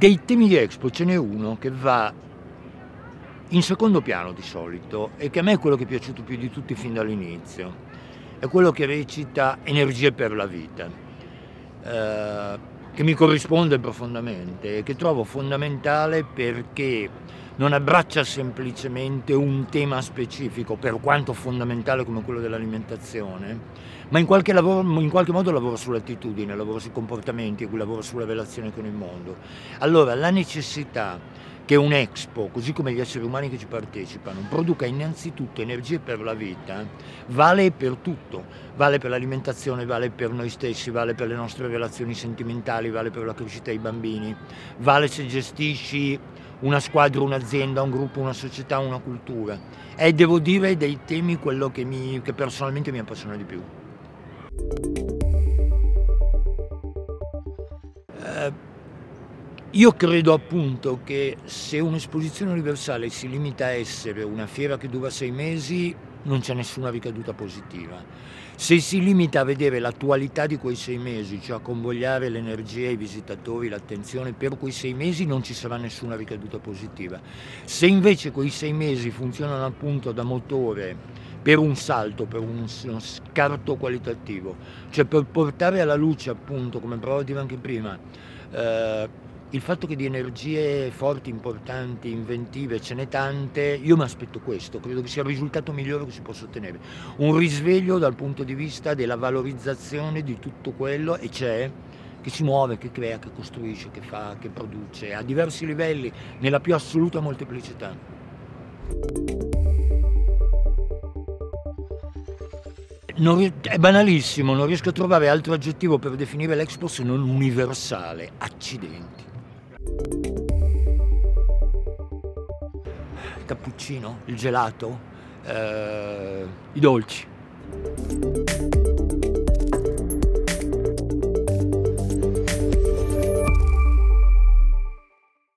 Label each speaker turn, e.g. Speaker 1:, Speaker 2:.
Speaker 1: Dei temi di Expo ce n'è uno che va in secondo piano di solito e che a me è quello che è piaciuto più di tutti fin dall'inizio. È quello che recita Energie per la vita, eh, che mi corrisponde profondamente e che trovo fondamentale perché non abbraccia semplicemente un tema specifico, per quanto fondamentale come quello dell'alimentazione, ma in qualche, lavoro, in qualche modo lavora sull'attitudine, lavora sui comportamenti, lavora sulla relazione con il mondo. Allora, la necessità che un Expo, così come gli esseri umani che ci partecipano, produca innanzitutto energie per la vita, vale per tutto, vale per l'alimentazione, vale per noi stessi, vale per le nostre relazioni sentimentali, vale per la crescita dei bambini, vale se gestisci una squadra, un'azienda, un gruppo, una società, una cultura. È, devo dire, dei temi quello che, mi, che personalmente mi appassiona di più. Eh, io credo appunto che se un'esposizione universale si limita a essere una fiera che dura sei mesi, non c'è nessuna ricaduta positiva. Se si limita a vedere l'attualità di quei sei mesi, cioè a convogliare l'energia ai visitatori, l'attenzione per quei sei mesi, non ci sarà nessuna ricaduta positiva. Se invece quei sei mesi funzionano appunto da motore per un salto, per uno scarto qualitativo, cioè per portare alla luce appunto, come provo a dire anche prima, eh, il fatto che di energie forti, importanti, inventive ce n'è tante, io mi aspetto questo, credo che sia il risultato migliore che si possa ottenere. Un risveglio dal punto di vista della valorizzazione di tutto quello e c'è che si muove, che crea, che costruisce, che fa, che produce, a diversi livelli, nella più assoluta molteplicità. Non, è banalissimo, non riesco a trovare altro aggettivo per definire l'Expo se non universale. Accidenti. Cappuccino, il gelato, eh, i dolci.